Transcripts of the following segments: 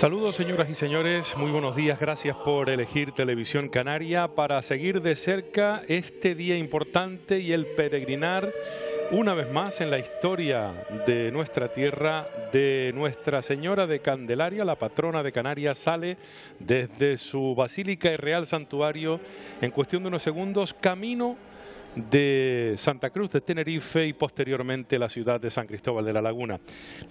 Saludos señoras y señores, muy buenos días, gracias por elegir Televisión Canaria para seguir de cerca este día importante y el peregrinar una vez más en la historia de nuestra tierra, de Nuestra Señora de Candelaria, la patrona de Canarias, sale desde su Basílica y Real Santuario en cuestión de unos segundos camino de Santa Cruz de Tenerife y posteriormente la ciudad de San Cristóbal de la Laguna.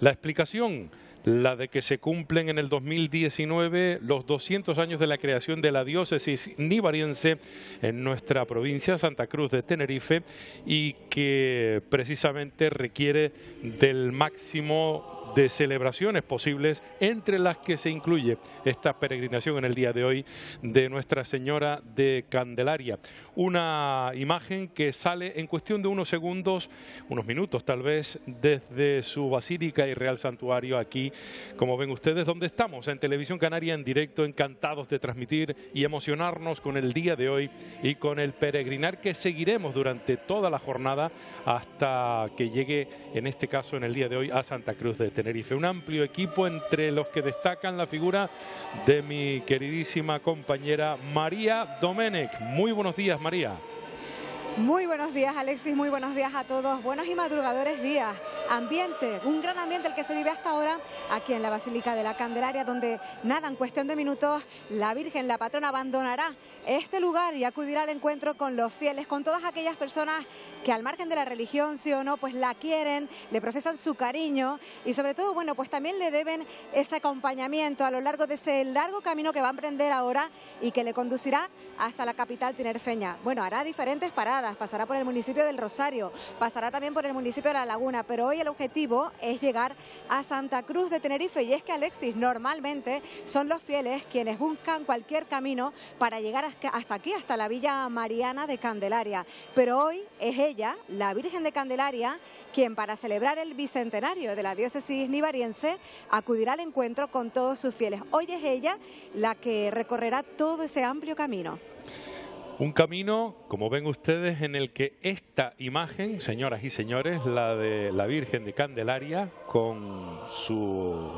La explicación la de que se cumplen en el 2019 los 200 años de la creación de la diócesis nivariense en nuestra provincia, Santa Cruz de Tenerife, y que precisamente requiere del máximo de celebraciones posibles, entre las que se incluye esta peregrinación en el día de hoy de Nuestra Señora de Candelaria. Una imagen que sale en cuestión de unos segundos, unos minutos tal vez, desde su Basílica y Real Santuario aquí, como ven ustedes, donde estamos en Televisión Canaria en directo, encantados de transmitir y emocionarnos con el día de hoy y con el peregrinar que seguiremos durante toda la jornada hasta que llegue, en este caso, en el día de hoy, a Santa Cruz de Tenerife. Un amplio equipo entre los que destacan la figura de mi queridísima compañera María Domenech. Muy buenos días, María. Muy buenos días Alexis, muy buenos días a todos, buenos y madrugadores días. Ambiente, un gran ambiente el que se vive hasta ahora aquí en la Basílica de la Candelaria, donde nada, en cuestión de minutos, la Virgen, la patrona, abandonará este lugar y acudirá al encuentro con los fieles, con todas aquellas personas que al margen de la religión, sí o no, pues la quieren, le profesan su cariño y sobre todo, bueno, pues también le deben ese acompañamiento a lo largo de ese largo camino que va a emprender ahora y que le conducirá hasta la capital tinerfeña. Bueno, hará diferentes paradas pasará por el municipio del Rosario, pasará también por el municipio de La Laguna, pero hoy el objetivo es llegar a Santa Cruz de Tenerife y es que Alexis normalmente son los fieles quienes buscan cualquier camino para llegar hasta aquí, hasta la Villa Mariana de Candelaria, pero hoy es ella, la Virgen de Candelaria, quien para celebrar el bicentenario de la diócesis nivariense acudirá al encuentro con todos sus fieles. Hoy es ella la que recorrerá todo ese amplio camino. Un camino, como ven ustedes, en el que esta imagen, señoras y señores, la de la Virgen de Candelaria, con su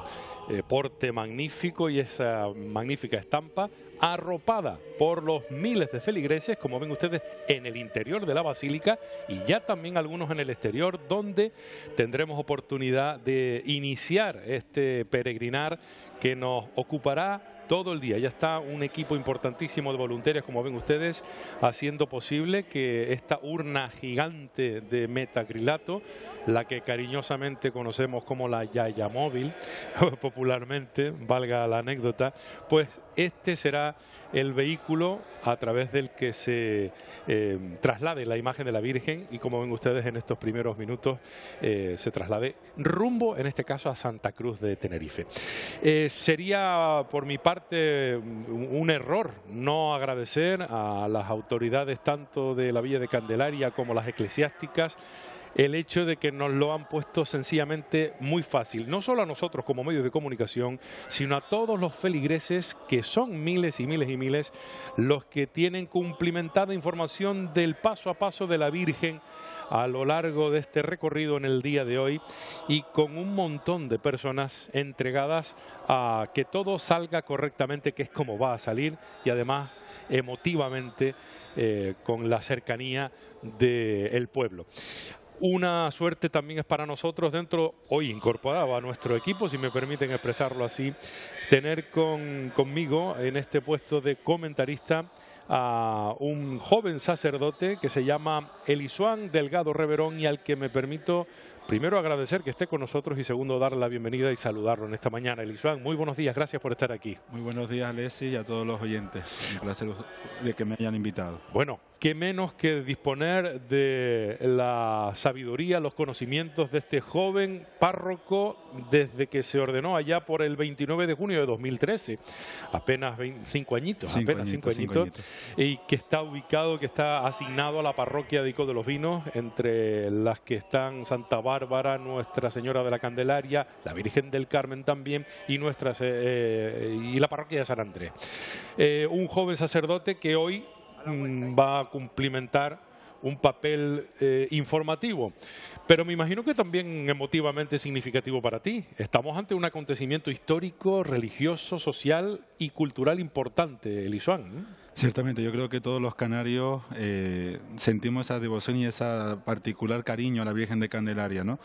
eh, porte magnífico y esa magnífica estampa, arropada por los miles de feligreses, como ven ustedes, en el interior de la basílica y ya también algunos en el exterior, donde tendremos oportunidad de iniciar este peregrinar que nos ocupará todo el día. Ya está un equipo importantísimo de voluntarios, como ven ustedes, haciendo posible que esta urna gigante de metacrilato, la que cariñosamente conocemos como la Yaya Móvil, popularmente, valga la anécdota, pues este será el vehículo a través del que se eh, traslade la imagen de la Virgen y como ven ustedes en estos primeros minutos eh, se traslade rumbo, en este caso, a Santa Cruz de Tenerife. Eh, sería por mi parte un error no agradecer a las autoridades tanto de la Villa de Candelaria como las eclesiásticas el hecho de que nos lo han puesto sencillamente muy fácil, no solo a nosotros como medios de comunicación, sino a todos los feligreses, que son miles y miles y miles, los que tienen cumplimentada información del paso a paso de la Virgen a lo largo de este recorrido en el día de hoy y con un montón de personas entregadas a que todo salga correctamente, que es como va a salir y además emotivamente eh, con la cercanía del pueblo. Una suerte también es para nosotros dentro, hoy incorporado a nuestro equipo, si me permiten expresarlo así, tener con, conmigo en este puesto de comentarista a un joven sacerdote que se llama Elisuán Delgado Reverón y al que me permito primero agradecer que esté con nosotros y segundo darle la bienvenida y saludarlo en esta mañana. Elisuán, muy buenos días, gracias por estar aquí. Muy buenos días, Alessi, y a todos los oyentes. Un placer de que me hayan invitado. Bueno, qué menos que disponer de la sabiduría, los conocimientos de este joven párroco desde que se ordenó allá por el 29 de junio de 2013, apenas cinco añitos, apenas cinco añitos, y que está ubicado, que está asignado a la parroquia de Ico de los Vinos, entre las que están Santa Bárbara, Nuestra Señora de la Candelaria, la Virgen del Carmen también, y, nuestras, eh, y la parroquia de San Andrés. Eh, un joven sacerdote que hoy Mm, va a cumplimentar un papel eh, informativo, pero me imagino que también emotivamente significativo para ti. Estamos ante un acontecimiento histórico, religioso, social y cultural importante, Elisuán. Ciertamente, yo creo que todos los canarios eh, sentimos esa devoción y ese particular cariño a la Virgen de Candelaria, ¿no?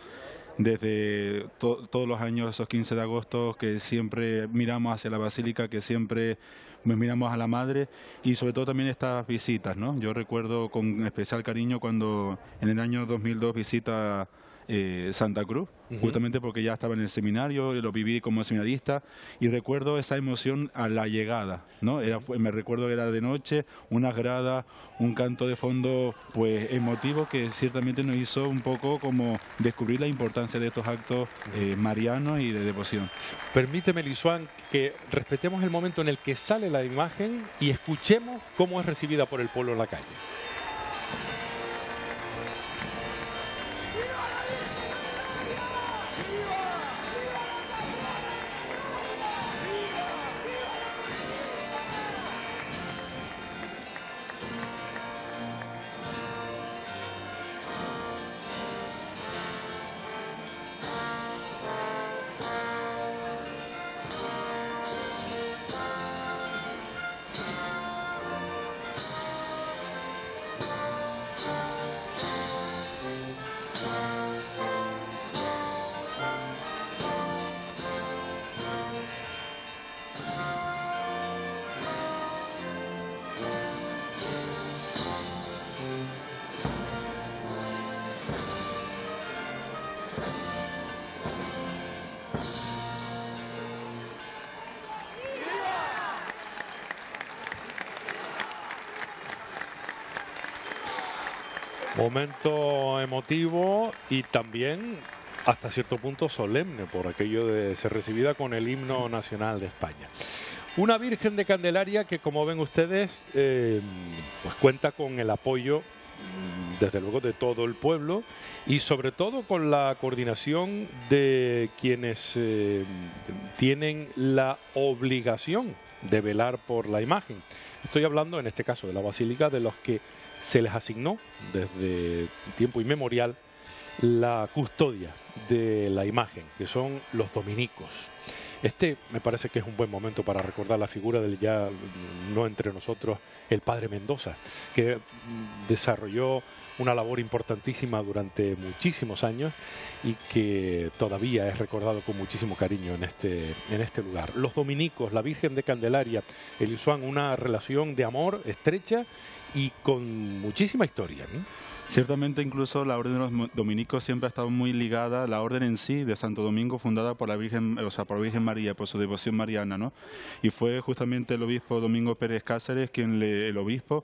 desde todos los años, esos 15 de agosto, que siempre miramos hacia la basílica, que siempre miramos a la madre y sobre todo también estas visitas, ¿no? Yo recuerdo con especial cariño cuando en el año 2002 visita eh, Santa Cruz, justamente porque ya estaba en el seminario, lo viví como seminarista y recuerdo esa emoción a la llegada, ¿no? Era, me recuerdo que era de noche, una grada, un canto de fondo pues emotivo que ciertamente nos hizo un poco como descubrir la importancia de estos actos eh, marianos y de devoción. Permíteme, Lisuán, que respetemos el momento en el que sale la imagen y escuchemos cómo es recibida por el pueblo en la calle. Momento emotivo y también hasta cierto punto solemne por aquello de ser recibida con el himno nacional de España. Una Virgen de Candelaria que, como ven ustedes, eh, pues cuenta con el apoyo, mm, desde luego, de todo el pueblo y sobre todo con la coordinación de quienes eh, tienen la obligación de velar por la imagen. Estoy hablando, en este caso, de la Basílica, de los que se les asignó desde tiempo inmemorial la custodia de la imagen, que son los dominicos. Este me parece que es un buen momento para recordar la figura del ya no entre nosotros, el padre Mendoza, que desarrolló una labor importantísima durante muchísimos años y que todavía es recordado con muchísimo cariño en este, en este lugar. Los dominicos, la Virgen de Candelaria, el Isuán, una relación de amor estrecha y con muchísima historia. Ciertamente incluso la orden de los dominicos siempre ha estado muy ligada, la orden en sí de Santo Domingo fundada por la Virgen, o sea, por la Virgen María, por su devoción mariana, ¿no? Y fue justamente el obispo Domingo Pérez Cáceres quien le, el obispo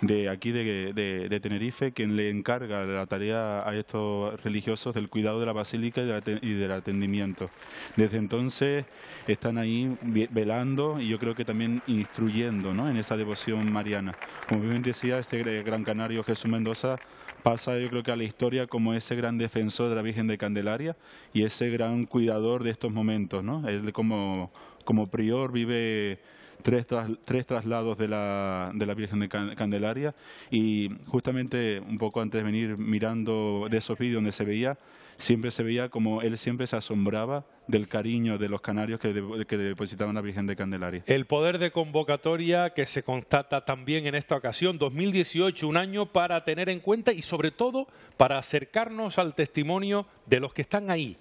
de aquí de, de, Tenerife, quien le encarga la tarea a estos religiosos del cuidado de la basílica y, del atendimiento. Desde entonces están ahí velando y yo creo que también instruyendo ¿no? en esa devoción mariana. Como bien decía, este gran canario Jesús Mendoza pasa yo creo que a la historia como ese gran defensor de la Virgen de Candelaria y ese gran cuidador de estos momentos. ¿no? Él como, como prior vive tres, tres traslados de la, de la Virgen de Candelaria y justamente un poco antes de venir mirando de esos vídeos donde se veía, siempre se veía como él siempre se asombraba del cariño de los canarios que, que depositaban la Virgen de Candelaria. El poder de convocatoria que se constata también en esta ocasión, 2018, un año para tener en cuenta y sobre todo para acercarnos al testimonio de los que están ahí.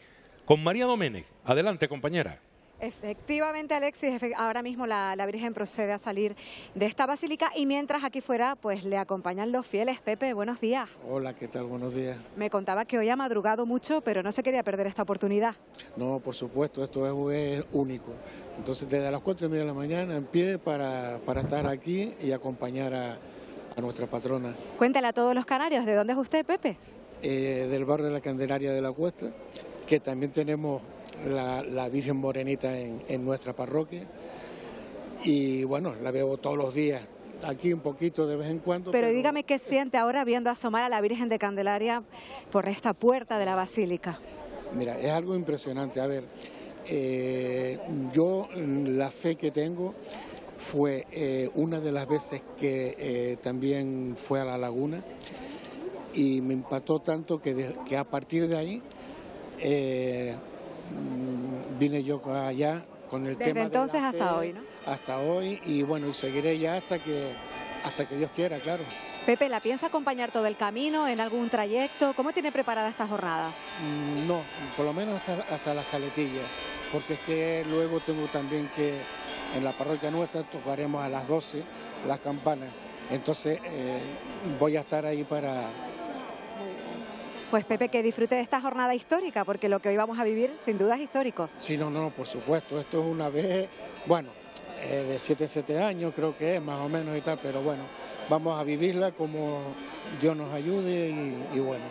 Con María Domenech. Adelante, compañera. Efectivamente, Alexis, ahora mismo la, Virgen procede a salir de esta basílica y mientras aquí fuera pues le acompañan los fieles. Pepe, buenos días. Hola, ¿qué tal? Buenos días. Me contaba que hoy ha madrugado mucho, pero no se quería perder esta oportunidad. No, por supuesto, esto es, único. Entonces, desde las cuatro y media de la mañana en pie para, estar aquí y acompañar a, nuestra patrona. Cuéntale a todos los canarios, ¿de dónde es usted, Pepe? Eh, del barrio de la Candelaria de la Cuesta, que también tenemos la, Virgen Morenita en, nuestra parroquia. Y bueno, la veo todos los días aquí un poquito de vez en cuando. Pero, dígame qué siente ahora viendo asomar a la Virgen de Candelaria por esta puerta de la basílica. Mira, es algo impresionante. A ver, eh, yo la fe que tengo fue eh, una de las veces que eh, también fue a la laguna y me impactó tanto que, que a partir de ahí eh, vine yo allá con el Desde tema. entonces hasta hoy, ¿no? Hasta hoy y bueno, y seguiré ya hasta que, hasta que Dios quiera, claro. Pepe, ¿la piensa acompañar todo el camino en algún trayecto? ¿Cómo tiene preparada esta jornada? Mm, No, por lo menos hasta, hasta las caletillas, porque es que luego tengo también que en la parroquia nuestra tocaremos a las 12 las campanas. Entonces eh, voy a estar ahí para, Pues Pepe, que disfrute de esta jornada histórica, porque lo que hoy vamos a vivir sin duda es histórico. Sí, no, no, por supuesto. Esto es una vez, bueno, eh, de 7 7 años creo que es, más o menos y tal, pero bueno, vamos a vivirla como Dios nos ayude y, y bueno.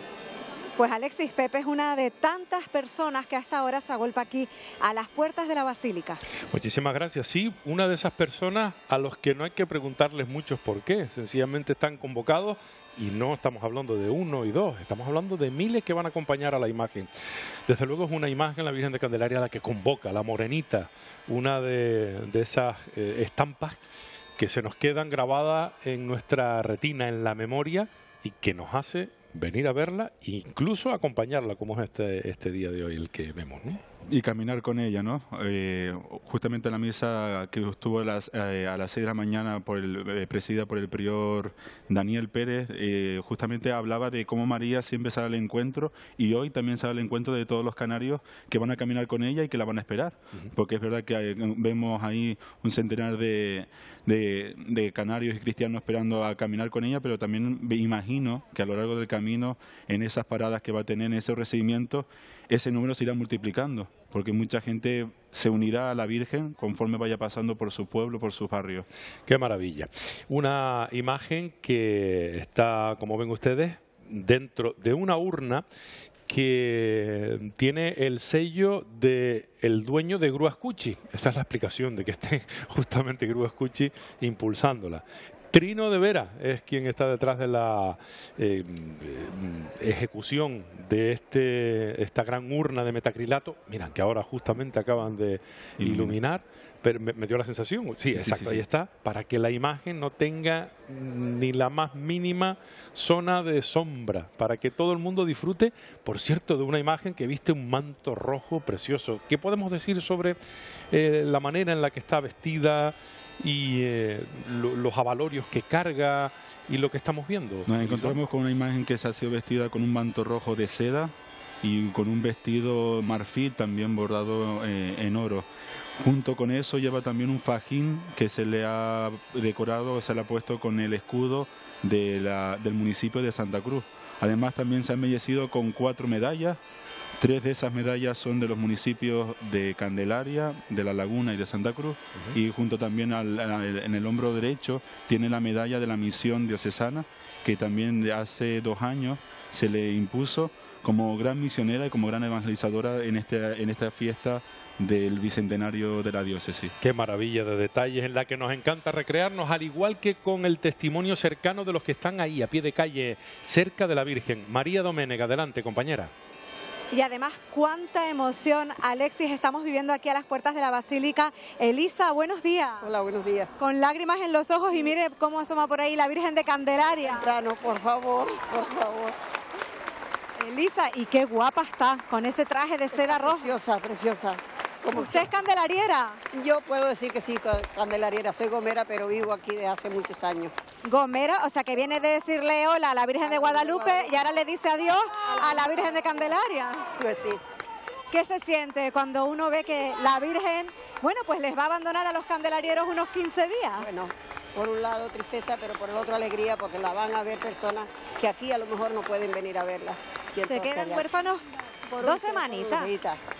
Pues Alexis Pepe es una de tantas personas que hasta ahora se agolpa aquí a las puertas de la Basílica. Muchísimas gracias. Sí, una de esas personas a los que no hay que preguntarles muchos por qué. Sencillamente están convocados y no estamos hablando de uno y dos, estamos hablando de miles que van a acompañar a la imagen. Desde luego es una imagen, la Virgen de Candelaria, la que convoca, la morenita, una de, esas eh, estampas que se nos quedan grabadas en nuestra retina, en la memoria y que nos hace venir a verla e incluso acompañarla, como es este, este día de hoy el que vemos. ¿no? y caminar con ella, ¿no? Eh, justamente la misa que estuvo a las, eh, a las 6 de la mañana por el, eh, presidida por el prior Daniel Pérez, eh, justamente hablaba de cómo María siempre sale al encuentro y hoy también sale al encuentro de todos los canarios que van a caminar con ella y que la van a esperar, porque es verdad que hay- vemos ahí un centenar de, de- de canarios y cristianos esperando a caminar con ella, pero también me imagino que a lo largo del camino, en esas paradas que va a tener, en ese recibimiento, ese número se irá multiplicando, porque mucha gente se unirá a la Virgen conforme vaya pasando por su pueblo, por sus barrios. Qué maravilla. Una imagen que está, como ven ustedes, dentro de una urna que tiene el sello del el dueño de Grúas Cuchi. Esa es la explicación de que esté justamente Grúas Cuchi impulsándola. Trino de Vera es quien está detrás de la eh, ejecución de este, esta gran urna de metacrilato. Miran que ahora justamente acaban de Ilumina. iluminar, pero me, me dio la sensación, sí, Sí, sí, exacto, sí, ahí está, para que la imagen no tenga ni la más mínima zona de sombra, para que todo el mundo disfrute, por cierto, de una imagen que viste un manto rojo precioso. ¿Qué podemos decir sobre eh, la manera en la que está vestida y eh, lo- los avalorios que carga y lo que estamos viendo? Nos encontramos con una imagen que se ha sido vestida con un manto rojo de seda y con un vestido marfil también bordado eh, en oro. Junto con eso lleva también un fajín que se le ha decorado, se le ha puesto con el escudo de la- del municipio de Santa Cruz. Además también se ha embellecido con cuatro medallas. Tres de esas medallas son de los municipios de Candelaria, de La Laguna y de Santa Cruz. Y junto también al- al- en el hombro derecho tiene la medalla de la misión diocesana, que también de hace dos años se le impuso como gran misionera y como gran evangelizadora en, este, en esta fiesta del bicentenario de la diócesis. Qué maravilla de detalles en la que nos encanta recrearnos, al igual que con el testimonio cercano de los que están ahí, a pie de calle, cerca de la Virgen. María Doménega, adelante, compañera. Y además, cuánta emoción, Alexis, estamos viviendo aquí a las puertas de la Basílica. Elisa, buenos días. Hola, buenos días. Con lágrimas en los ojos y mire cómo asoma por ahí la Virgen de Candelaria. Temprano, por favor, por favor. Elisa, y qué guapa está con ese traje de seda roja. Preciosa, preciosa. Como ¿Usted es candelariera? Yo puedo decir que sí, ca- candelariera. Soy gomera, pero vivo aquí desde hace muchos años. Gomera, o sea que viene de decirle hola a la Virgen de Guadalupe y ahora le dice adiós a la Virgen de Candelaria. Pues sí. ¿Qué se siente cuando uno ve que la Virgen, bueno, pues les va a abandonar a los candelarieros unos 15 días? Bueno, por un lado tristeza, pero por el otro alegría, porque la van a ver personas que aquí a lo mejor no pueden venir a verla. Se quedan allá- huérfanos por dos semanitas.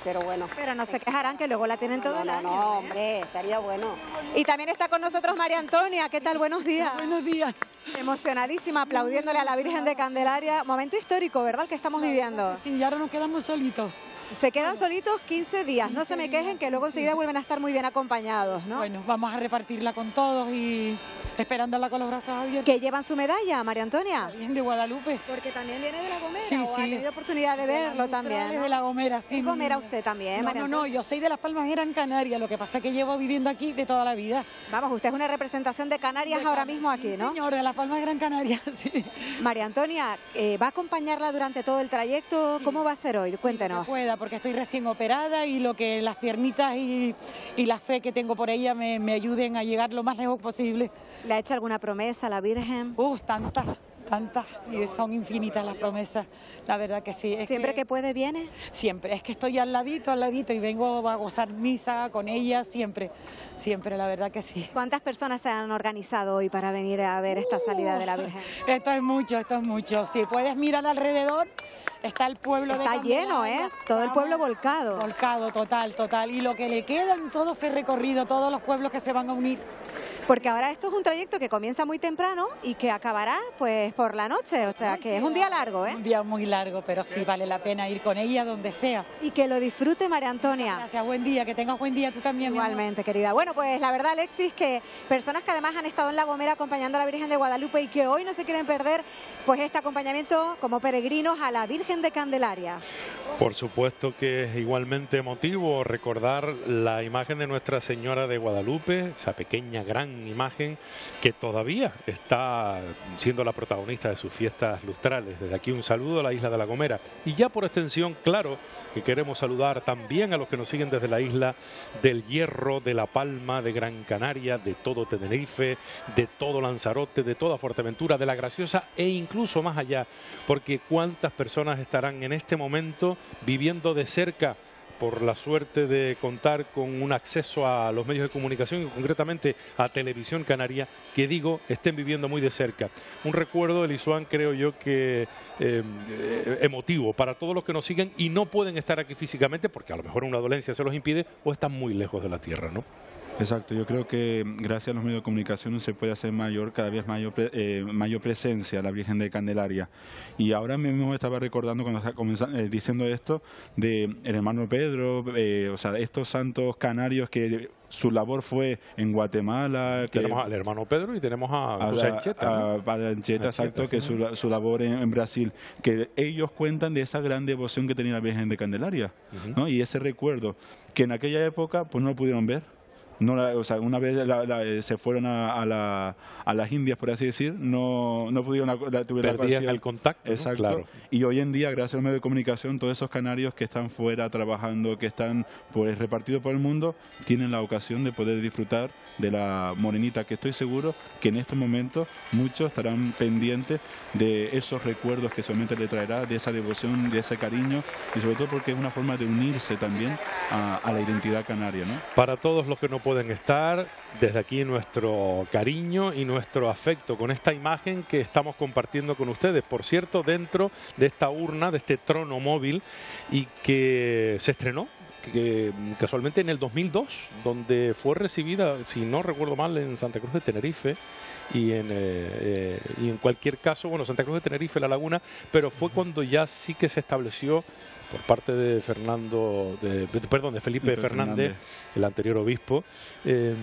Pero bueno. Pero no se quejarán que luego la tienen todo No, el no, año. no, ¿eh? hombre, estaría bueno. Y también está con nosotros María Antonia. ¿Qué tal? Buenos días. Buenos días. Emocionadísima, aplaudiéndole a la Virgen de Candelaria. Momento histórico, ¿verdad? El que estamos viviendo. Sí, y ahora nos quedamos solitos. Se quedan solitos 15 días, no se me quejen que luego enseguida vuelven a estar muy bien acompañados, ¿no? Bueno, vamos a repartirla con todos y esperándola con los brazos abiertos. ¿Que llevan su medalla, María Antonia? Bien de Guadalupe. Porque también viene de La Gomera, Sí, o ha sí. tenido oportunidad de verlo también. Es de La Gomera, sí. ¿Y Gomera usted también, No, María no, no, Antonia? yo soy de Las Palmas Gran Canaria, lo que pasa es que llevo viviendo aquí de toda la vida. Vamos, usted es una representación de Canarias De ahora mismo sí, aquí, ¿no? señor, de Las Palmas Gran Canaria, sí. María Antonia, eh, ¿va a acompañarla durante todo el trayecto? ¿Cómo va a ser hoy? Cuéntenos. pueda, porque estoy recién operada y lo que las piernitas y, y la fe que tengo por ella me, me ayuden a llegar lo más lejos posible. ¿Le ha hecho alguna promesa a la Virgen? Uf, tantas, tantas, y son infinitas las promesas, la verdad que sí. es ¿Siempre que puede viene? Siempre, es que estoy al ladito, al ladito y vengo a gozar misa con ella siempre, siempre, la verdad que sí. ¿Cuántas personas se han organizado hoy para venir a ver esta salida de la Virgen? Esto es mucho, esto es mucho. Si puedes mirar alrededor, está el pueblo de Está lleno, ¿eh? Todo el pueblo volcado. Volcado, total, total. Y lo que le queda en todo ese recorrido, todos los pueblos que se van a unir. Porque ahora esto es un trayecto que comienza muy temprano y que acabará pues por la noche, o sea que es un día largo, ¿eh? Un día muy largo, pero sí vale la pena ir con ella donde sea. Y que lo disfrute María Antonia. Gracias, buen día, que tengas buen día tú también. Igualmente, querida. Bueno, pues la verdad, Alexis, que personas que además han estado en La Gomera acompañando a la Virgen de Guadalupe y que hoy no se quieren perder pues este acompañamiento como peregrinos a la Virgen de Candelaria. Por supuesto que es igualmente emotivo recordar la imagen de Nuestra Señora de Guadalupe, esa pequeña gran imagen que todavía está siendo la protagonista de sus fiestas lustrales. Desde aquí un saludo a la isla de La Gomera. Y ya por extensión, claro que queremos saludar también a los que nos siguen desde la isla del Hierro, de La Palma, de Gran Canaria, de todo Tenerife, de todo Lanzarote, de toda Fuerteventura, de La Graciosa e incluso más allá, porque cuántas personas estarán en este momento viviendo de cerca por la suerte de contar con un acceso a los medios de comunicación y concretamente a Televisión Canaria, que digo, estén viviendo muy de cerca. Un recuerdo, Elisuán, creo yo que eh, emotivo para todos los que nos siguen y no pueden estar aquí físicamente porque a lo mejor una dolencia se los impide o están muy lejos de la tierra, ¿no? Exacto, yo creo que gracias a los medios de comunicación se puede hacer mayor, cada vez mayor, eh, mayor presencia a la Virgen de Candelaria. Y ahora mismo estaba recordando cuando estaba eh, diciendo esto de el hermano Pedro, eh, o sea, estos santos canarios que su labor fue en Guatemala, que Tenemos al hermano Pedro y tenemos a, a la- Ancheta, ¿no? a Padre Ancheta, exacto, sí. que su, su labor en, en Brasil, que ellos cuentan de esa gran devoción que tenía la Virgen de Candelaria. ¿no? Y ese recuerdo que en aquella época pues no lo pudieron ver. No la- o sea, una vez la- la- eh, se fueron a, a la- a las Indias, por así decir, no, no pudieron la, tuvieron Perdían el contacto, ¿no? Exacto. Claro. Y hoy en día, gracias a los medios de comunicación, todos esos canarios que están fuera trabajando, que están pues repartidos por el mundo, tienen la ocasión de poder disfrutar de la morenita, que estoy seguro que en estos momentos muchos estarán pendientes de esos recuerdos que solamente le traerá, de esa devoción, de ese cariño, y sobre todo porque es una forma de unirse también a, a la identidad canaria, ¿no? Para todos los que no pueden estar, desde aquí nuestro cariño y nuestro afecto con esta imagen que estamos compartiendo con ustedes. Por cierto, dentro de esta urna, de este trono móvil, y que se estrenó que casualmente en el 2002, donde fue recibida, si no recuerdo mal, en Santa Cruz de Tenerife y en, eh, eh, y en cualquier caso, bueno, Santa Cruz de Tenerife, La Laguna, pero fue cuando ya sí que se estableció por parte de Fernando, de, perdón, de Felipe Fernández, Fernández. el anterior obispo, eh,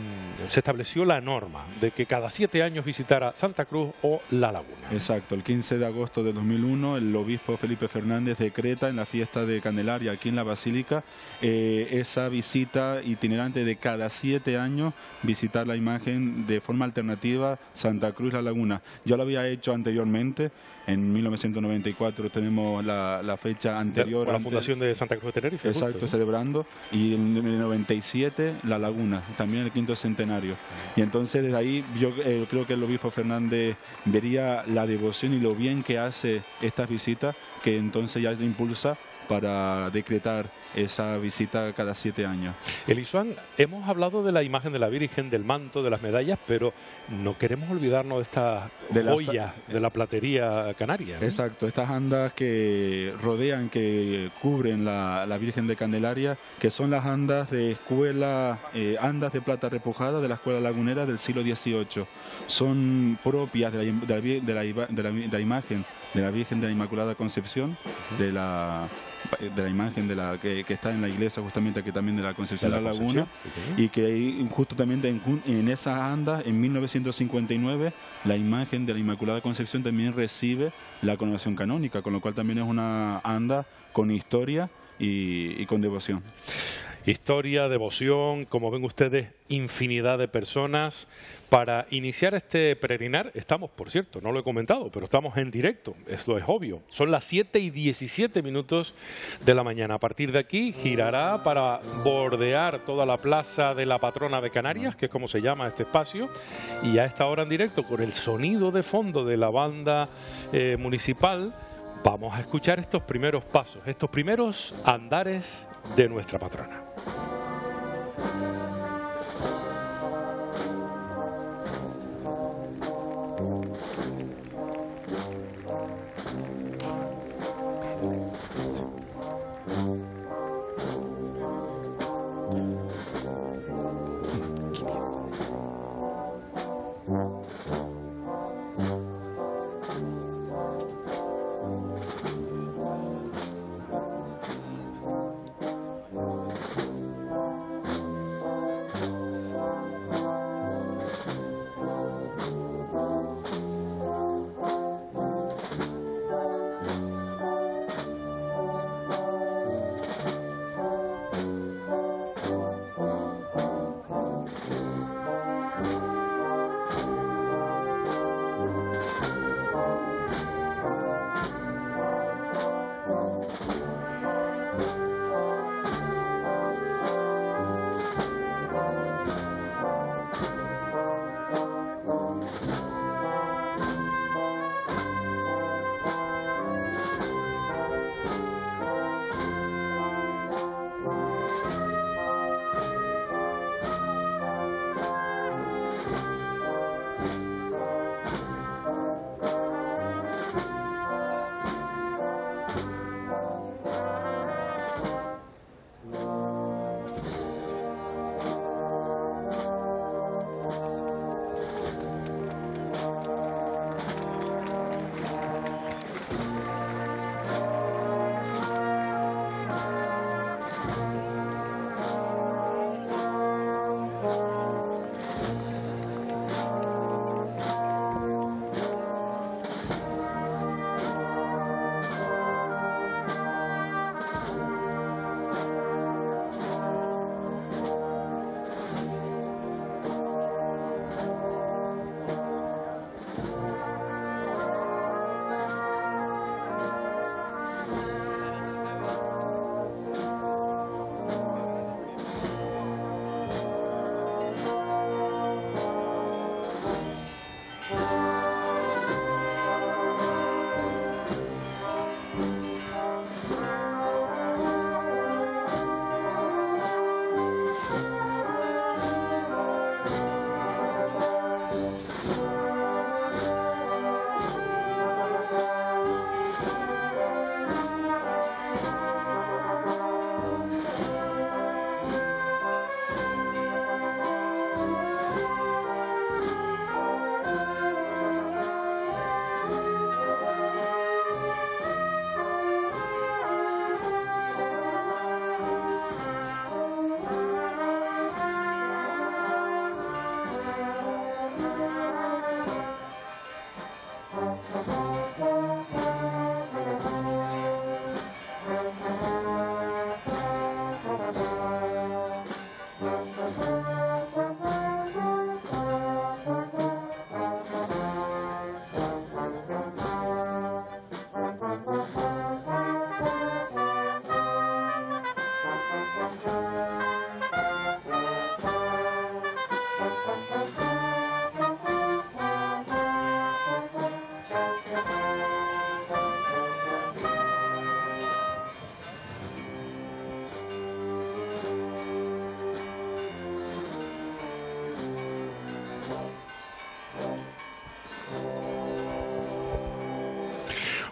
se estableció la norma de que cada siete años visitara Santa Cruz o La Laguna. Exacto, el 15 de agosto de 2001 el obispo Felipe Fernández decreta en la fiesta de Candelaria aquí en la Basílica eh, esa visita itinerante de cada siete años visitar la imagen de forma alternativa Santa Cruz La Laguna. Ya lo había hecho anteriormente, en 1994 tenemos la, la fecha anterior. La fundación de Santa Cruz de Tenerife. justo, Exacto, celebrando. Y en el 97, La Laguna, también el quinto centenario. Y entonces desde ahí yo eh, creo que el obispo Fernández vería la devoción y lo bien que hace estas visitas, que entonces ya le impulsa para decretar esa visita cada siete años. Elisuán, hemos hablado de la imagen de la Virgen, del manto, de las medallas, pero no queremos olvidarnos de estas De joyas de la platería canaria. ¿no? Exacto, estas andas que rodean, que cubren la, la Virgen de Candelaria, que son las andas de escuela, eh, andas de plata repujada de la escuela lagunera del siglo XVIII. Son propias de la, de la imagen de la Virgen de la Inmaculada Concepción, de la, de la imagen de la que, está en la iglesia justamente aquí también de la Concepción de la, Laguna y que justamente en, en esa anda en 1959 la imagen de la Inmaculada Concepción también recibe la coronación canónica, con lo cual también es una anda con historia y con devoción. Historia, devoción, como ven ustedes, infinidad de personas. Para iniciar este peregrinar, estamos, por cierto, no lo he comentado, pero estamos en directo, esto es obvio. Son las 7 y 17 minutos de la mañana. A partir de aquí girará para bordear toda la plaza de la patrona de Canarias, que es como se llama este espacio, y a esta hora en directo, con el sonido de fondo de la banda eh, municipal, vamos a escuchar estos primeros pasos, estos primeros andares de nuestra patrona.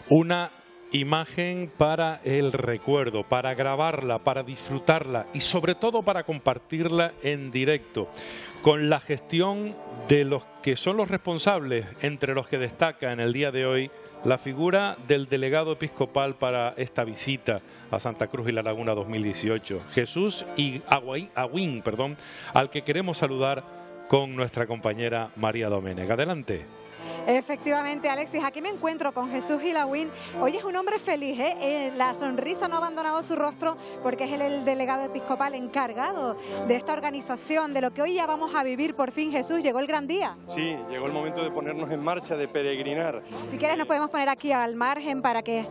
Una imagen para el recuerdo, para grabarla, para disfrutarla y sobre todo para compartirla en directo, con la gestión de los que son los responsables, entre los que destaca en el día de hoy la figura del delegado episcopal para esta visita a Santa Cruz y la Laguna 2018, Jesús y Agüín, perdón, al que queremos saludar con nuestra compañera María Domenech. Adelante. Efectivamente, Alexis, aquí me encuentro con Jesús Gilawin. Hoy es un hombre feliz, ¿eh? ¿eh? La sonrisa no ha abandonado su rostro porque es el delegado episcopal encargado de esta organización, de lo que hoy ya vamos a vivir por fin. Jesús, llegó el gran día. Sí, llegó el momento de ponernos en marcha, de peregrinar. Si quieres nos podemos poner aquí al margen para que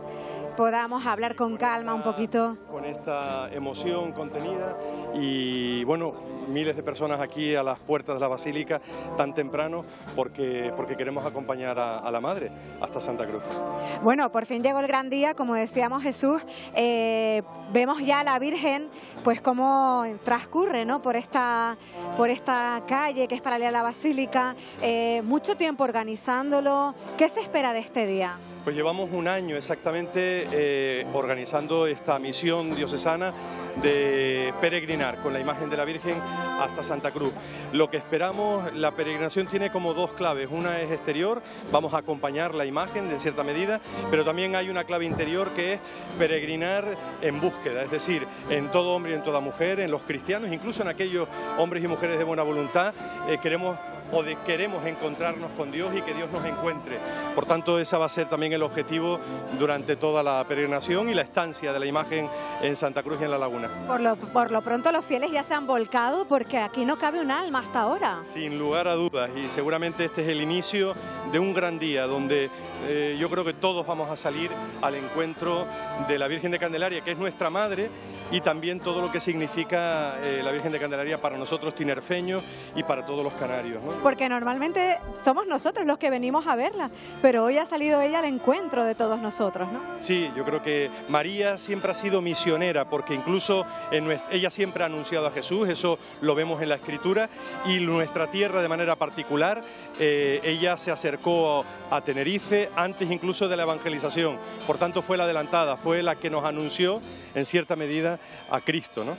podamos hablar con calma un poquito. Con esta emoción contenida y bueno, miles de personas aquí a las puertas de la Basílica tan temprano porque, porque queremos acompañar a, la Madre hasta Santa Cruz. Bueno, por fin llegó el gran día, como decíamos Jesús, eh, vemos ya a la Virgen pues cómo transcurre ¿no? por, esta, por esta calle que es paralela a la Basílica, eh, mucho tiempo organizándolo, ¿qué se espera de este día? Pues llevamos un año exactamente eh, organizando esta misión diocesana de peregrinar con la imagen de la Virgen hasta Santa Cruz. Lo que esperamos, la peregrinación tiene como dos claves. Una es exterior, vamos a acompañar la imagen en cierta medida, pero también hay una clave interior que es peregrinar en búsqueda, es decir, en todo hombre y en toda mujer, en los cristianos, incluso en aquellos hombres y mujeres de buena voluntad, eh, queremos o de queremos encontrarnos con Dios y que Dios nos encuentre. Por tanto, ese va a ser también el objetivo durante toda la peregrinación y la estancia de la imagen en Santa Cruz y en la Laguna. Por lo, por lo pronto los fieles ya se han volcado porque aquí no cabe un alma hasta ahora. Sin lugar a dudas y seguramente este es el inicio de un gran día donde eh, yo creo que todos vamos a salir al encuentro de la Virgen de Candelaria, que es nuestra madre y también todo lo que significa eh, la Virgen de Candelaria para nosotros tinerfeños y para todos los canarios. Porque normalmente somos nosotros los que venimos a verla, pero hoy ha salido ella al encuentro de todos nosotros, ¿no? Sí, yo creo que María siempre ha sido misionera, porque incluso en ella siempre ha anunciado a Jesús, eso lo vemos en la Escritura, y nuestra tierra de manera particular, eh, ella se acercó a Tenerife antes incluso de la evangelización, por tanto fue la adelantada, fue la que nos anunció en cierta medida a Cristo, ¿no?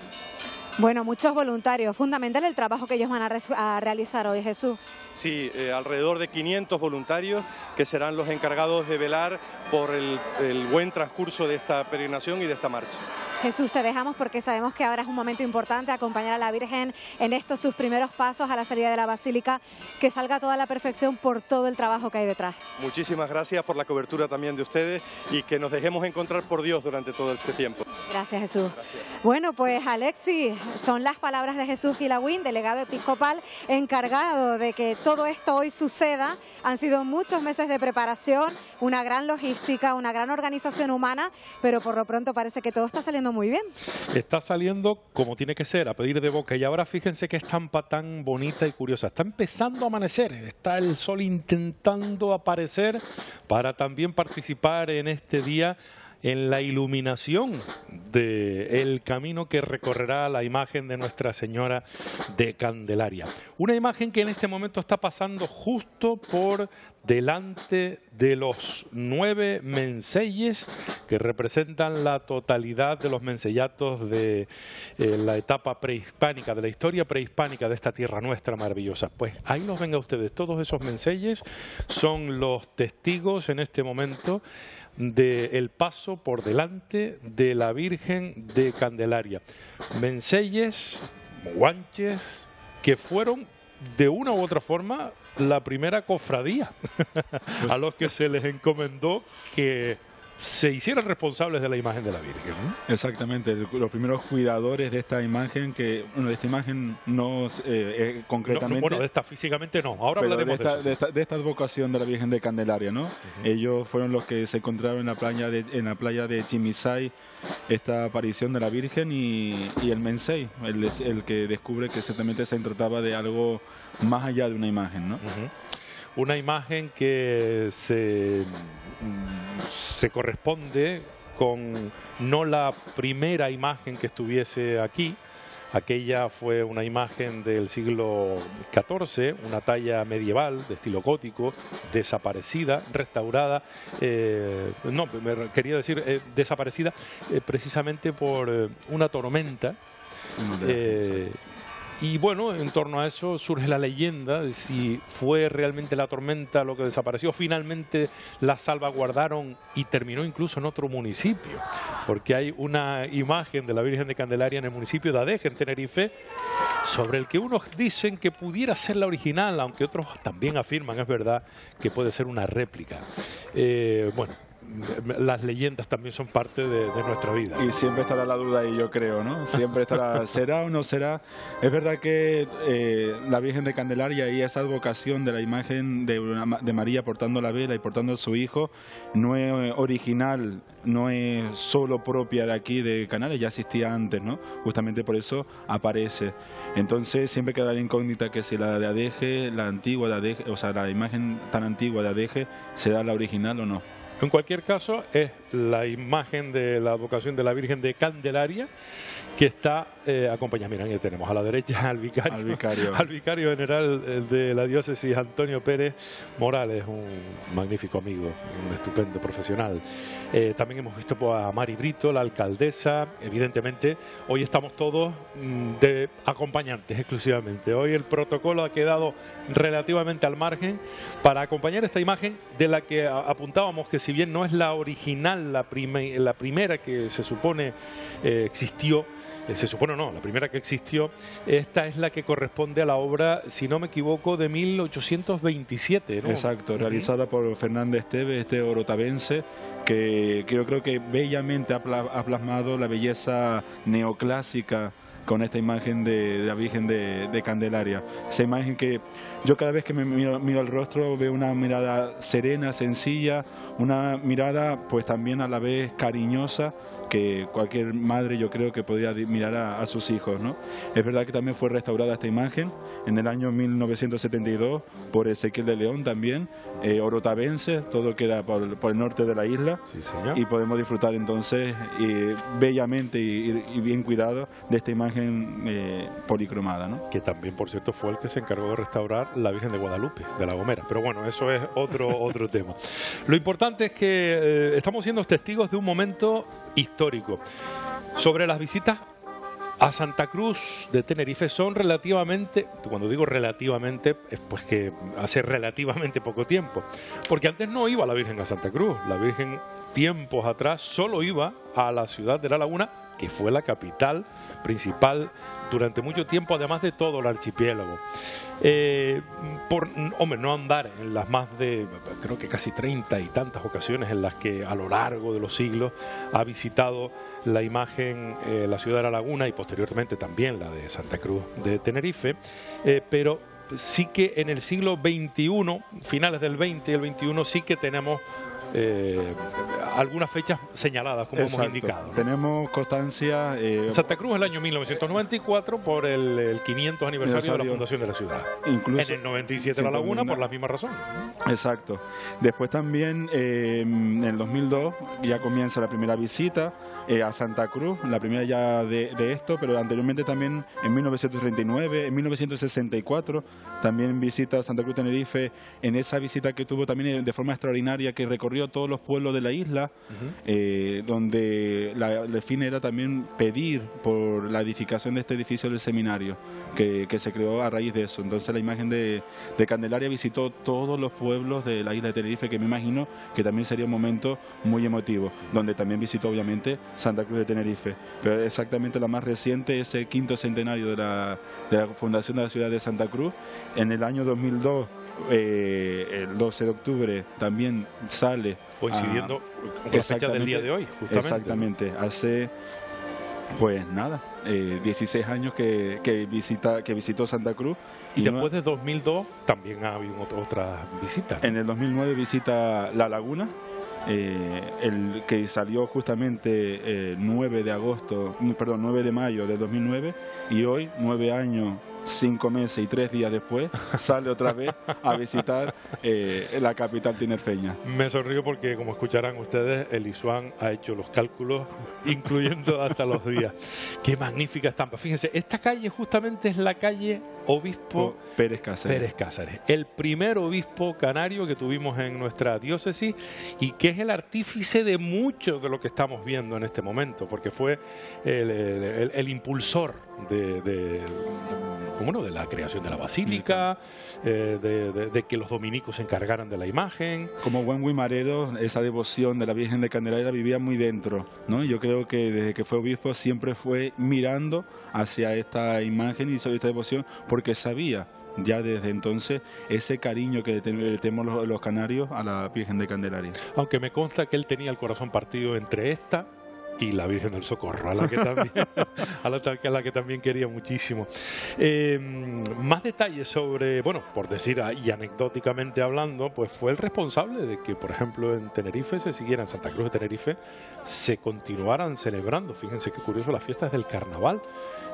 Bueno, muchos voluntarios, fundamental el trabajo que ellos van a, realizar hoy, Jesús. Sí, eh, alrededor de 500 voluntarios que serán los encargados de velar por el, el buen transcurso de esta peregrinación y de esta marcha. Jesús, te dejamos porque sabemos que ahora es un momento importante acompañar a la Virgen en estos sus primeros pasos a la salida de la Basílica, que salga toda la perfección por todo el trabajo que hay detrás. Muchísimas gracias por la cobertura también de ustedes y que nos dejemos encontrar por Dios durante todo este tiempo. Gracias, Jesús. Bueno, pues Alexis, son las palabras de Jesús Gilawin, delegado episcopal encargado de que todo esto hoy suceda. Han sido muchos meses de preparación, una gran logística, una gran organización humana, pero por lo pronto parece que todo está saliendo muy bien. Está saliendo como tiene que ser, a pedir de boca. Y ahora fíjense qué estampa tan bonita y curiosa. Está empezando a amanecer, está el sol intentando aparecer para también participar en este día en la iluminación del camino que recorrerá la imagen de Nuestra Señora de Candelaria. Una imagen que en este momento está pasando justo por delante de los nueve menseyes que representan la totalidad de los mensellatos de eh, la etapa prehispánica, de la historia prehispánica de esta tierra nuestra maravillosa. Pues ahí nos venga ustedes, todos esos menseyes son los testigos en este momento del paso por delante de la Virgen de Candelaria. Menseyes, guanches, que fueron de una u otra forma la primera cofradía a los que se les encomendó que se hicieran responsables de la imagen de la Virgen. Exactamente, los primeros cuidadores de esta imagen, que bueno, de esta imagen no eh, eh, concretamente... bueno, de esta físicamente no, ahora hablaremos de, esta, de, esta, de esta advocación de la Virgen de Candelaria, ¿no? Ellos fueron los que se encontraron en la playa de, en la playa de Chimisay esta aparición de la Virgen y, el Mensei, el, el, que descubre que ciertamente se trataba de algo más allá de una imagen, ¿no? Una imagen que se se corresponde con no la primera imagen que estuviese aquí, Aquella fue una imagen del siglo XIV, una talla medieval de estilo gótico, desaparecida, restaurada, eh, no, me quería decir eh, desaparecida eh, precisamente por una tormenta. Y bueno, en torno a eso surge la leyenda de si fue realmente la tormenta lo que desapareció. Finalmente la salvaguardaron y terminó incluso en otro municipio, porque hay una imagen de la Virgen de Candelaria en el municipio de Adeje, en Tenerife, sobre el que unos dicen que pudiera ser la original, aunque otros también afirman, es verdad, que puede ser una réplica. Eh, bueno, las leyendas también son parte de, nuestra vida. Y siempre estará la duda ahí, yo creo, ¿no? Siempre estará, ¿será o no será? Es verdad que eh, la Virgen de Candelaria y esa advocación de la imagen de, de, María portando la vela y portando a su hijo no es original, no es solo propia de aquí de Canales, ya existía antes, ¿no? Justamente por eso aparece. Entonces siempre queda la incógnita que si la de Adeje, la antigua de Adeje, o sea, la imagen tan antigua de Adeje, será la original o no. En cualquier caso, es la imagen de la advocación de la Virgen de Candelaria que está eh, acompañada. Mira, aquí tenemos a la derecha al vicario, al vicario. general eh, de la diócesis, Antonio Pérez Morales, un magnífico amigo, un estupendo profesional. Eh, también hemos visto pues, a Mari Brito, la alcaldesa, evidentemente. Hoy estamos todos mm, de acompañantes exclusivamente. Hoy el protocolo ha quedado relativamente al margen para acompañar esta imagen de la que apuntábamos que si bien no es la original, la, la primera que se supone existió, eh, se supone no, la primera que existió, esta es la que corresponde a la obra, si no me equivoco, de 1827. ¿no? Exacto, realizada por Fernández Teve, este orotavense, que, que yo creo que bellamente ha plasmado la belleza neoclásica con esta imagen de, la Virgen de, Candelaria. Esa imagen que yo cada vez que me miro, miro el rostro veo una mirada serena, sencilla, una mirada pues también a la vez cariñosa que cualquier madre yo creo que podría mirar a, sus hijos. ¿no? Es verdad que también fue restaurada esta imagen en el año 1972 por Ezequiel de León también, eh, orotavense, todo queda por, el norte de la isla y podemos disfrutar entonces eh, bellamente y, bien cuidado de esta imagen eh, policromada. ¿no? Que también, por cierto, fue el que se encargó de restaurar la Virgen de Guadalupe, de la Gomera. Pero bueno, eso es otro, otro tema. Lo importante es que eh, estamos siendo testigos de un momento histórico. Sobre las visitas a Santa Cruz de Tenerife son relativamente, cuando digo relativamente, es pues que hace relativamente poco tiempo, porque antes no iba la Virgen a Santa Cruz, la Virgen tiempos atrás solo iba a la ciudad de La Laguna, que fue la capital principal durante mucho tiempo, además de todo el archipiélago. Eh, por, hombre, no andar en las más de, creo que casi treinta y tantas ocasiones en las que a lo largo de los siglos ha visitado la imagen eh, la ciudad de La Laguna y posteriormente también la de Santa Cruz de Tenerife, eh, pero sí que en el siglo XXI, finales del XX y el XXI, sí que tenemos eh, algunas fechas señaladas, como hemos indicado. Tenemos constancia. Eh, Santa Cruz el año 1994 por el, 500 aniversario, de la fundación de la ciudad. Incluso, en el 97 La Laguna por la misma razón. Exacto. Después también eh, en el 2002 ya comienza la primera visita a Santa Cruz, la primera ya de, de, esto, pero anteriormente también en 1939, en 1964 también visita a Santa Cruz Tenerife en esa visita que tuvo también de forma extraordinaria que recorrió todos los pueblos de la isla, eh, donde la, el fin era también pedir por la edificación de este edificio del seminario, que, se creó a raíz de eso. Entonces la imagen de, Candelaria visitó todos los pueblos de la isla de Tenerife, que me imagino que también sería un momento muy emotivo, donde también visitó obviamente Santa Cruz de Tenerife. Pero exactamente la más reciente, ese quinto centenario de la, de la fundación de la ciudad de Santa Cruz, en el año 2002 eh, el 12 de octubre también sale. Coincidiendo con la fecha del día de hoy, justamente. Exactamente, hace pues nada, 16 eh, años que, que, visita, que visitó Santa Cruz. Y, después de 2002 también ha habido otras visitas. En el 2009 visita La Laguna, eh, el que salió justamente 9 de agosto, perdón, 9 de mayo de 2009 y hoy, 9 años cinco meses y tres días después sale otra vez a visitar eh, la capital tinerfeña. Me sonrío porque, como escucharán ustedes, el Isuán ha hecho los cálculos, incluyendo hasta los días. Qué magnífica estampa. Fíjense, esta calle justamente es la calle Obispo Pérez Cáceres. Pérez Cáceres, el primer obispo canario que tuvimos en nuestra diócesis y que es el artífice de mucho de lo que estamos viendo en este momento, porque fue el, impulsor de, de, de la creación de la basílica, eh, de, que los dominicos se encargaran de la imagen. Como buen Wimaredo, esa devoción de la Virgen de Candelaria vivía muy dentro, ¿no? Yo creo que desde que fue obispo siempre fue mirando hacia esta imagen y sobre esta devoción porque sabía ya desde entonces ese cariño que tenemos los, los, canarios a la Virgen de Candelaria. Aunque me consta que él tenía el corazón partido entre esta y la Virgen del Socorro, a la que también, a la, que también quería muchísimo. Eh, más detalles sobre, bueno, por decir y anecdóticamente hablando, pues fue el responsable de que, por ejemplo, en Tenerife se siguiera, en Santa Cruz de Tenerife, se continuaran celebrando, fíjense qué curioso, las fiestas del carnaval.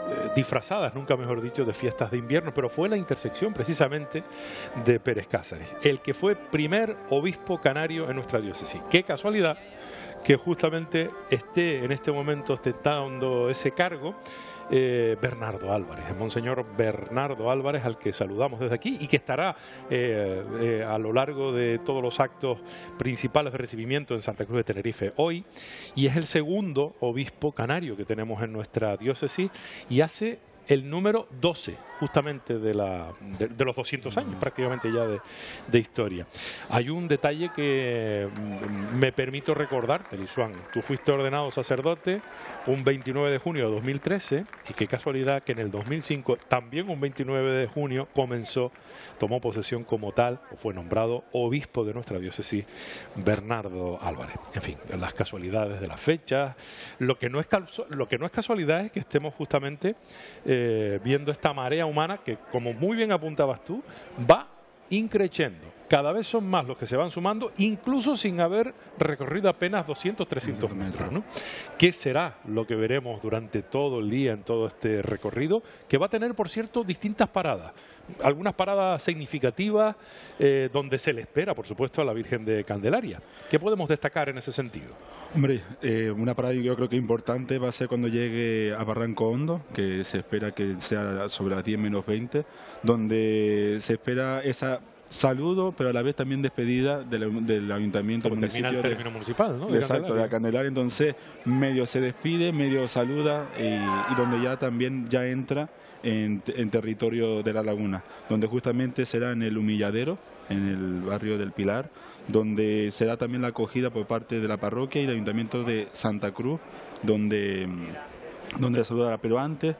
Eh, disfrazadas, nunca mejor dicho, de fiestas de invierno, pero fue la intersección precisamente de Pérez Cáceres, el que fue primer obispo canario en nuestra diócesis. Qué casualidad que justamente esté en este momento ostentando ese cargo eh, Bernardo Álvarez, el Monseñor Bernardo Álvarez, al que saludamos desde aquí y que estará eh, eh, a lo largo de todos los actos principales de recibimiento en Santa Cruz de Tenerife hoy. Y es el segundo obispo canario que tenemos en nuestra diócesis y hace el número 12 justamente de, la, de, los 200 años prácticamente ya de, historia. Hay un detalle que mm, me permito recordar, Lisuan. Tú fuiste ordenado sacerdote un 29 de junio de 2013 y qué casualidad que en el 2005, también un 29 de junio, comenzó, tomó posesión como tal o fue nombrado obispo de nuestra diócesis Bernardo Álvarez. En fin, las casualidades de las fechas. Lo que no es, lo que no es casualidad es que estemos justamente eh, viendo esta marea humana que, como muy bien apuntabas tú, va increciendo. Cada vez son más los que se van sumando, incluso sin haber recorrido apenas 200, 300 metros. ¿no? ¿Qué será lo que veremos durante todo el día en todo este recorrido? Que va a tener, por cierto, distintas paradas. Algunas paradas significativas eh, donde se le espera, por supuesto, a la Virgen de Candelaria. ¿Qué podemos destacar en ese sentido? Hombre, eh, una parada yo creo que importante va a ser cuando llegue a Barranco Hondo, que se espera que sea sobre las 10 menos 20, donde se espera esa saludo, pero a la vez también despedida del, del ayuntamiento Como municipio. el término municipal, ¿no? exacto, de la Candelaria. Entonces, medio se despide, medio saluda y, donde ya también ya entra en, territorio de la laguna, donde justamente será en el humilladero, en el barrio del Pilar, donde será también la acogida por parte de la parroquia y del ayuntamiento de Santa Cruz, donde, donde saludará, pero antes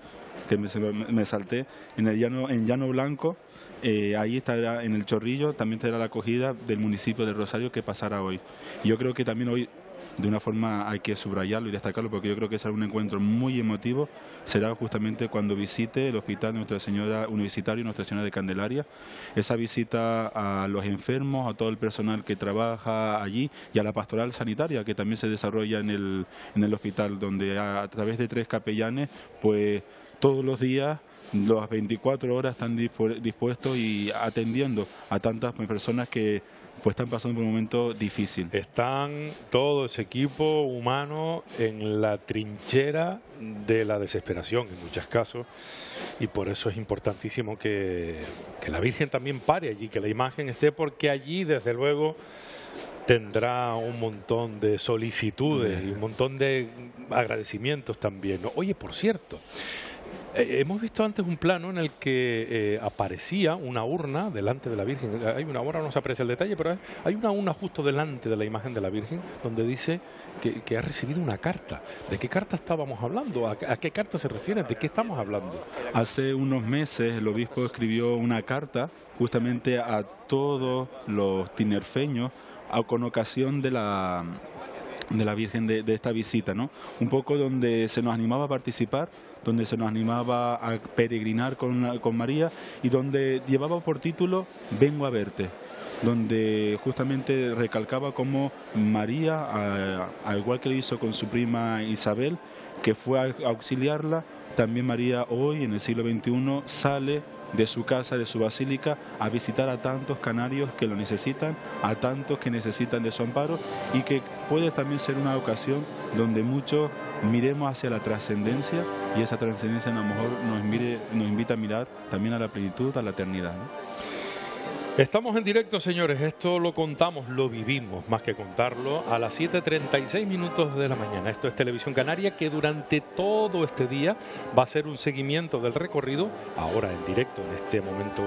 que me, me salté, en el llano, en Llano Blanco eh, ahí estará en el Chorrillo, también estará la acogida del municipio de Rosario que pasará hoy. Yo creo que también hoy de una forma hay que subrayarlo y destacarlo porque yo creo que será un encuentro muy emotivo. Será justamente cuando visite el Hospital Nuestra Señora Universitario Nuestra Señora de Candelaria. Esa visita a los enfermos, a todo el personal que trabaja allí y a la pastoral sanitaria que también se desarrolla en el, en el hospital, donde a través de tres capellanes, pues todos los días las 24 horas están dispuestos y atendiendo a tantas personas que pues están pasando por un momento difícil. Están todo ese equipo humano en la trinchera de la desesperación en muchos casos y por eso es importantísimo que, que la Virgen también pare allí, que la imagen esté porque allí desde luego tendrá un montón de solicitudes y un montón de agradecimientos también. Oye, por cierto, eh, hemos visto antes un plano en el que eh, aparecía una urna delante de la Virgen. Hay una ahora no se aprecia el detalle, pero hay una urna justo delante de la imagen de la Virgen donde dice que, ha recibido una carta. ¿De qué carta estábamos hablando? ¿A, qué carta se refiere? ¿De qué estamos hablando? Hace unos meses el obispo escribió una carta justamente a todos los tinerfeños con ocasión de la de la Virgen de, esta visita, ¿no? Un poco donde se nos animaba a participar, donde se nos animaba a peregrinar con, con María y donde llevaba por título Vengo a verte donde justamente recalcaba cómo María, al igual que lo hizo con su prima Isabel, que fue a auxiliarla, también María hoy, en el siglo XXI, sale de su casa, de su basílica, a visitar a tantos canarios que lo necesitan, a tantos que necesitan de su amparo y que puede también ser una ocasión donde muchos miremos hacia la trascendencia y esa trascendencia a lo mejor nos, invita a mirar también a la plenitud, a la eternidad. Estamos en directo, señores. Esto lo contamos, lo vivimos, más que contarlo, a las 7.36 minutos de la mañana. Esto es Televisión Canaria, que durante todo este día va a ser un seguimiento del recorrido, ahora en directo, en este momento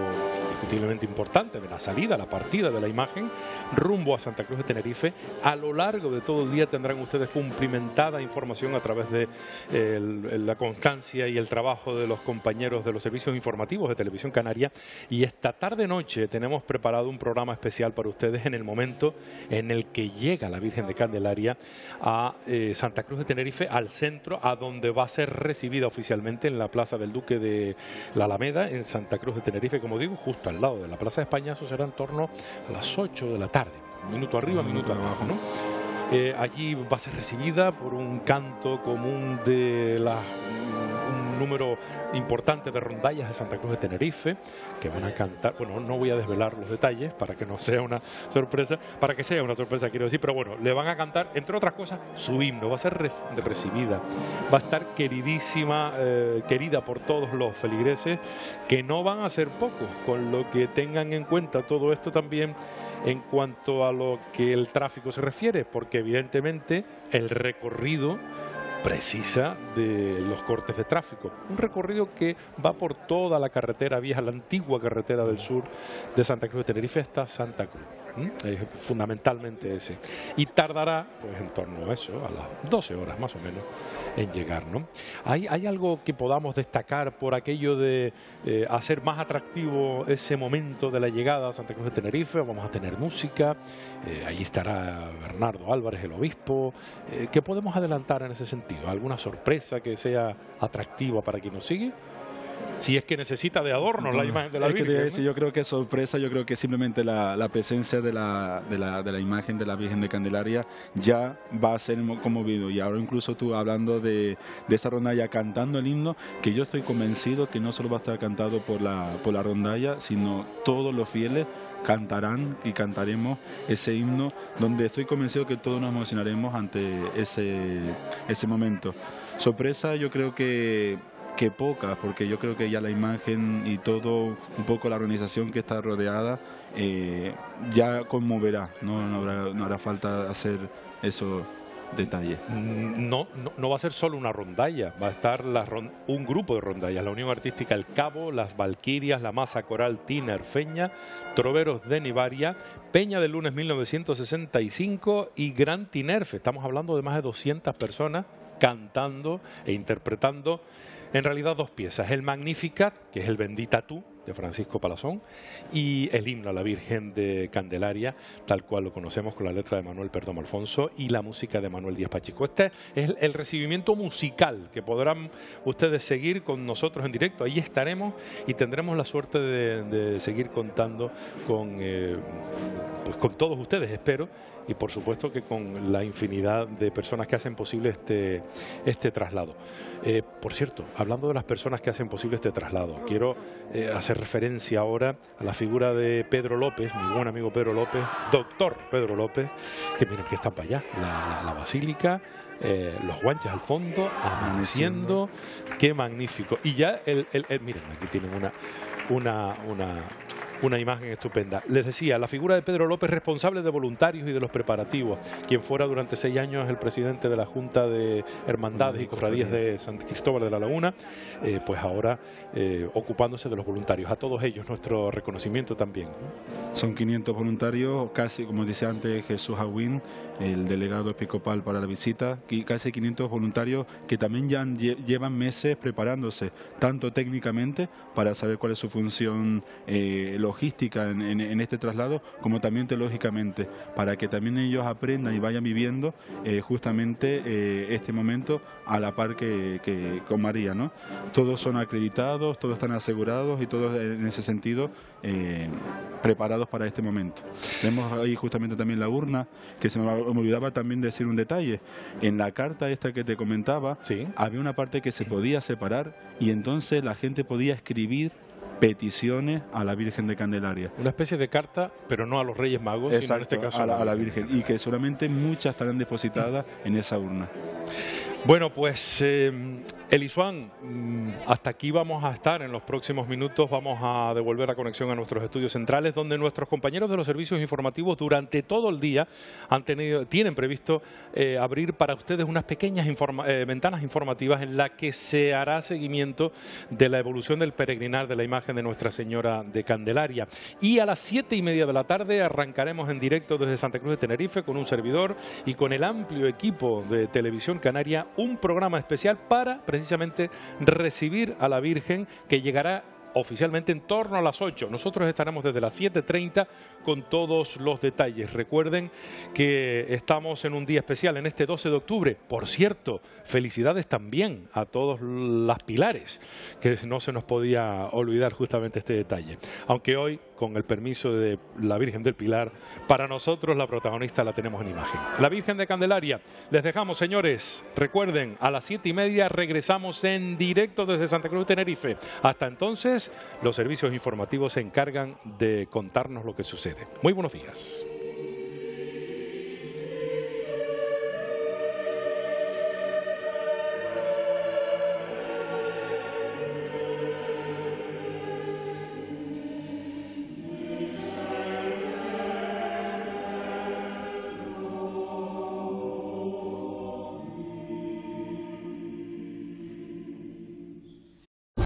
indiscutiblemente importante de la salida, la partida de la imagen, rumbo a Santa Cruz de Tenerife. A lo largo de todo el día tendrán ustedes cumplimentada información a través de la constancia y el trabajo de los compañeros de los servicios informativos de Televisión Canaria. Y esta tarde-noche tenemos hemos preparado un programa especial para ustedes en el momento en el que llega la Virgen de Candelaria a eh, Santa Cruz de Tenerife, al centro, a donde va a ser recibida oficialmente en la Plaza del Duque de la Alameda, en Santa Cruz de Tenerife, como digo, justo al lado de la Plaza de España. Eso será en torno a las 8 de la tarde, minuto arriba, minuto abajo, ¿no? Eh, allí va a ser recibida por un canto común de las número importante de rondallas de Santa Cruz de Tenerife, que van a cantar, bueno, no voy a desvelar los detalles para que no sea una sorpresa, para que sea una sorpresa quiero decir, pero bueno, le van a cantar, entre otras cosas, su himno, va a ser recibida, va a estar queridísima, eh, querida por todos los feligreses, que no van a ser pocos, con lo que tengan en cuenta todo esto también en cuanto a lo que el tráfico se refiere, porque evidentemente el recorrido precisa de los cortes de tráfico. Un recorrido que va por toda la carretera vieja, la antigua carretera del sur de Santa Cruz de Tenerife hasta Santa Cruz. Fundamentalmente ese. Y tardará, pues en torno a eso, a las 12 horas más o menos, en llegar. ¿no? ¿Hay, ¿Hay algo que podamos destacar por aquello de eh, hacer más atractivo ese momento de la llegada a Santa Cruz de Tenerife? Vamos a tener música, eh, ahí estará Bernardo Álvarez, el obispo. Eh, ¿Qué podemos adelantar en ese sentido? ¿Alguna sorpresa que sea atractiva para quien nos sigue? Si es que necesita de adorno la imagen de la Virgen. Yo creo que sorpresa, yo creo que simplemente la, presencia de la, de, la, de la, imagen de la Virgen de Candelaria ya va a ser conmovido. Y ahora incluso tú hablando de, de esa rondalla cantando el himno, que yo estoy convencido que no solo va a estar cantado por la, por la rondalla, sino todos los fieles cantarán y cantaremos ese himno donde estoy convencido que todos nos emocionaremos ante ese, ese momento. Sorpresa, yo creo que que pocas, porque yo creo que ya la imagen y todo, un poco la organización que está rodeada, eh, ya conmoverá, ¿no? No, habrá, hará falta hacer esos detalles. Mm, no, no, va a ser solo una rondalla, va a estar la un grupo de rondallas, la Unión Artística El Cabo, las Valquirias, la Masa Coral Tina Feña, Troveros de Nivaria, Peña del Lunes 1965 y Gran Tinerfe. Estamos hablando de más de 200 personas cantando e interpretando en realidad dos piezas, el Magnificat, que es el Bendita tú, de Francisco Palazón, y el himno a la Virgen de Candelaria, tal cual lo conocemos con la letra de Manuel Perdomo Alfonso y la música de Manuel Díaz Pachico. Este es el recibimiento musical que podrán ustedes seguir con nosotros en directo. Ahí estaremos y tendremos la suerte de, seguir contando con, eh, pues con todos ustedes, espero, y por supuesto que con la infinidad de personas que hacen posible este, este traslado. Eh, por cierto, hablando de las personas que hacen posible este traslado, quiero eh, hacer referencia ahora a la figura de Pedro López, mi buen amigo Pedro López, doctor Pedro López, que miren que está para allá, la, basílica, eh, los guanches al fondo, amaneciendo, qué magnífico. Y ya, el, el, miren, aquí tienen una, una, una una imagen estupenda. Les decía, la figura de Pedro López, responsable de voluntarios y de los preparativos, quien fuera durante seis años el presidente de la Junta de Hermandades y Cofradías de San Cristóbal de la Laguna, eh, pues ahora eh, ocupándose de los voluntarios. A todos ellos nuestro reconocimiento también. Son 500 voluntarios, casi como dice antes Jesús Aguín, el delegado episcopal para la visita, casi 500 voluntarios que también ya llevan meses preparándose, tanto técnicamente para saber cuál es su función, eh, logística en, este traslado como también teológicamente, para que también ellos aprendan y vayan viviendo eh, justamente eh, este momento a la par que, con María. ¿no? Todos son acreditados, todos están asegurados y todos en ese sentido preparados para este momento. Vemos ahí justamente también la urna, que se me, olvidaba también decir un detalle. En la carta esta que te comentaba, había una parte que se podía separar y entonces la gente podía escribir peticiones a la Virgen de Candelaria. Una especie de carta, pero no a los Reyes Magos, sino en este caso a la, Virgen. Y que seguramente muchas estarán depositadas en esa urna. Bueno, pues eh, Elisuan, mm, hasta aquí vamos a estar en los próximos minutos. Vamos a devolver la conexión a nuestros estudios centrales, donde nuestros compañeros de los servicios informativos durante todo el día han tenido, tienen previsto eh, abrir para ustedes unas pequeñas eh, ventanas informativas en las que se hará seguimiento de la evolución del peregrinar de la imagen de Nuestra Señora de Candelaria. Y a las siete y media de la tarde arrancaremos en directo desde Santa Cruz de Tenerife con un servidor y con el amplio equipo de Televisión Canaria un programa especial para precisamente recibir a la Virgen que llegará oficialmente en torno a las 8. Nosotros estaremos desde las 7.30 con todos los detalles. Recuerden que estamos en un día especial, en este 12 de octubre. Por cierto, felicidades también a todos las pilares, que no se nos podía olvidar justamente este detalle. Aunque hoy, con el permiso de la Virgen del Pilar, para nosotros la protagonista la tenemos en imagen. La Virgen de Candelaria. Les dejamos, señores. Recuerden, a las siete y media regresamos en directo desde Santa Cruz Tenerife. Hasta los servicios informativos se encargan de contarnos lo que sucede. Muy buenos días.